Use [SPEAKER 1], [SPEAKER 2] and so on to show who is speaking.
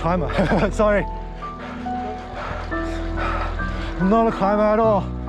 [SPEAKER 1] climber. Sorry. I'm not a climber at all.